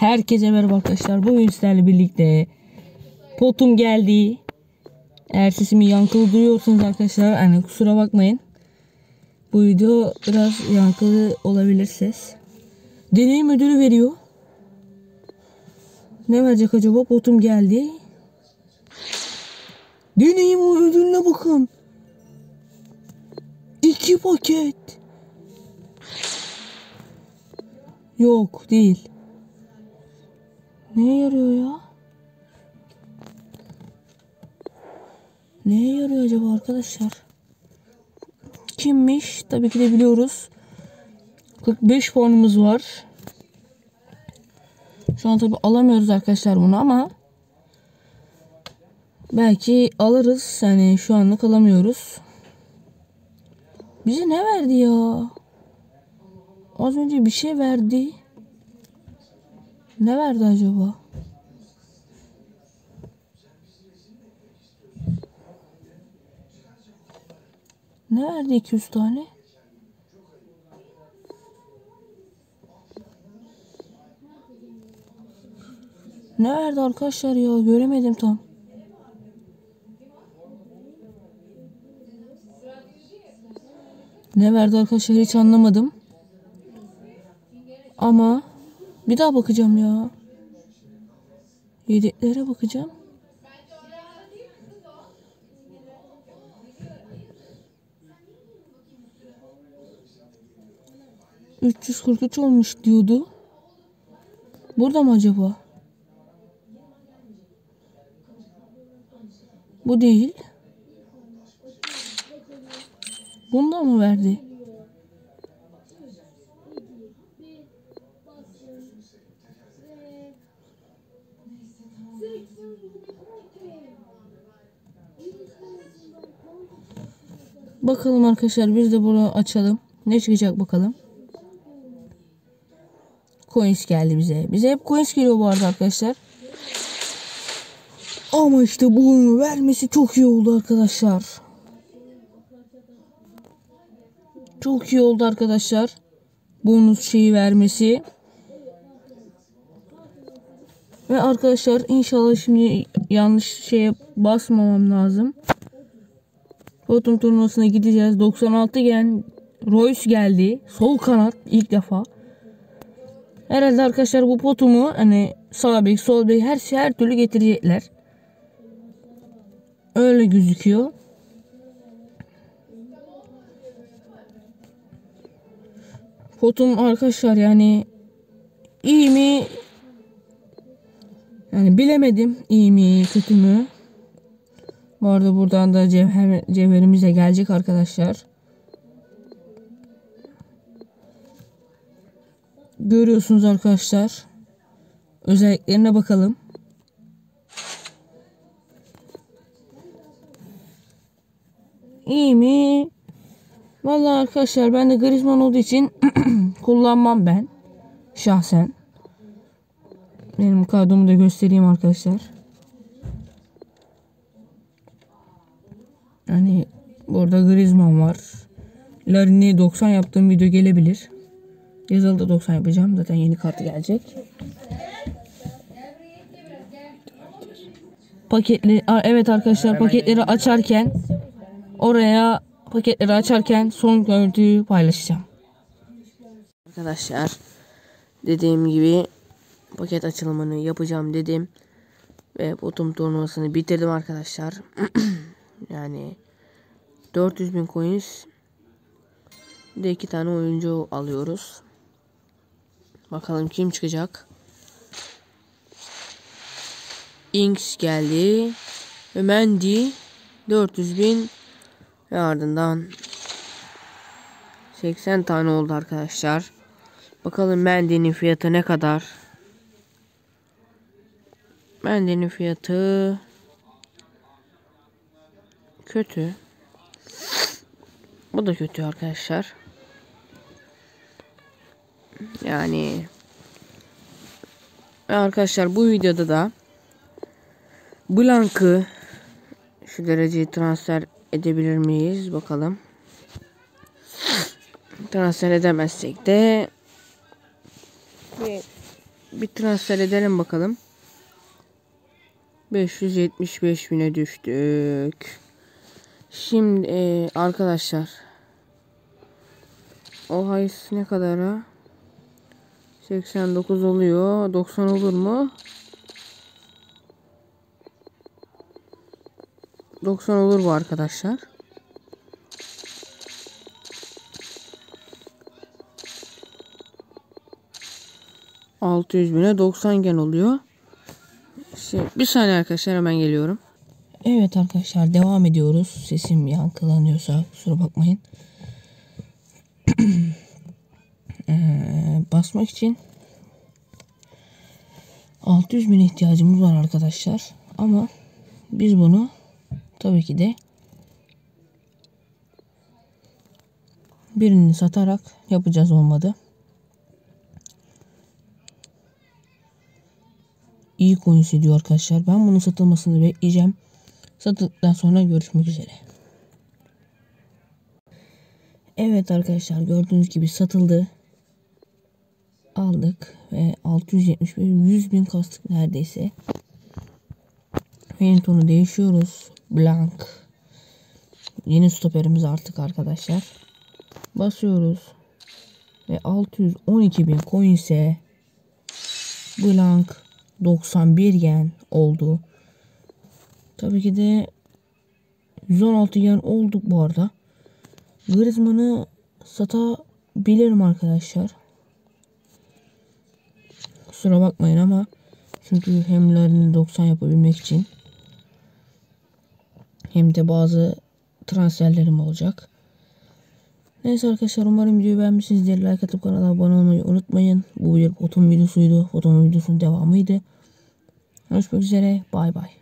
Herkese merhaba arkadaşlar. Bugün sizlerle birlikte potum geldi. Eğer sesimi yankılı duyuyorsanız arkadaşlar hani kusura bakmayın. Bu video biraz yankılı olabilir ses. Deneyim ödülü veriyor. Ne verecek acaba? Potum geldi. Deneyim ödülüne bakın. İki paket. Yok değil. Neye yarıyor ya? Neye yarıyor acaba arkadaşlar? Kimmiş? Tabii ki de biliyoruz. 45 puanımız var. Şu an tabii alamıyoruz arkadaşlar bunu ama belki alırız. Yani şu anlık alamıyoruz. Bize ne verdi ya? Az önce bir şey verdi. Ne verdi acaba? Ne verdi 200 tane? Ne verdi arkadaşlar ya? Göremedim tam. Ne verdi arkadaşlar hiç anlamadım. Ama bir daha bakacağım ya. Yedeklere bakacağım. ...343 olmuş diyordu. Burada mı acaba? Bu değil. Bunda mı verdi? Bakalım arkadaşlar biz de bunu açalım. Ne çıkacak bakalım. Coins geldi bize. Bize hep coins geliyor bu arada arkadaşlar. Ama işte bunu vermesi çok iyi oldu arkadaşlar. Çok iyi oldu arkadaşlar. Bonus şeyi vermesi. Ve arkadaşlar inşallah şimdi yanlış şeye basmamam lazım. Potum turnuvasına gideceğiz. 96 gen Royce geldi. Sol kanat ilk defa. Herhalde arkadaşlar bu potumu hani sağ bek, sol bek her şey her türlü getirecekler. Öyle gözüküyor. Potum arkadaşlar yani iyi mi? Yani bilemedim iyi mi kötü mü? Bu arada buradan da cevher, cevherimiz de gelecek arkadaşlar. Görüyorsunuz arkadaşlar. Özelliklerine bakalım. İyi mi? Vallahi arkadaşlar ben de Griezmann olduğu için kullanmam ben. Şahsen. Benim kadromu da göstereyim arkadaşlar. Yani burada Griezmann var. Larin'i 90 yaptığım video gelebilir. Yazılı da 90 yapacağım. Zaten yeni kartı gelecek. Paketli evet arkadaşlar paketleri açarken oraya paketleri açarken son görüntüyü paylaşacağım. Arkadaşlar dediğim gibi paket açılımını yapacağım dedim ve botum turnuvasını bitirdim arkadaşlar. yani 400 bin coins de iki tane oyuncu alıyoruz. Bakalım kim çıkacak. Inks geldi. Ve Mendy 400 bin ve ardından 80 tane oldu arkadaşlar. Bakalım Mendy'nin fiyatı ne kadar. Mendy'nin fiyatı kötü. Bu da kötü arkadaşlar. Yani arkadaşlar bu videoda da Blank'ı şu dereceyi transfer edebilir miyiz bakalım. Transfer edemezsek de bir bir transfer edelim bakalım. 575 bine düştük. Şimdi e, arkadaşlar. O hayız ne kadara? 89 oluyor. 90 olur mu? 90 olur bu arkadaşlar. Altı bine 90 gen oluyor. Şey, bir saniye arkadaşlar hemen geliyorum. Evet arkadaşlar devam ediyoruz. Sesim yankılanıyorsa kusura bakmayın. ee, basmak için 600 bin ihtiyacımız var arkadaşlar. Ama biz bunu tabii ki de birini satarak yapacağız olmadı. iyi coin diyor arkadaşlar. Ben bunun satılmasını bekleyeceğim. Satıldıktan sonra görüşmek üzere. Evet arkadaşlar gördüğünüz gibi satıldı. Aldık ve 670 100 bin kastık neredeyse. Hamilton'u değişiyoruz. Blank. Yeni stoperimiz artık arkadaşlar. Basıyoruz. Ve 612 bin coin ise Blank 91 yen oldu. Tabii ki de 116 yen olduk bu arada. Griezmann'ı satabilirim arkadaşlar. Kusura bakmayın ama çünkü hem Larin'i 90 yapabilmek için hem de bazı transferlerim olacak. Neyse arkadaşlar umarım videoyu beğenmişsinizdir. Like atıp kanala abone olmayı unutmayın. Bu bir foton videosuydu. Foton videosunun devamıydı. Görüşmek üzere. Bay bay.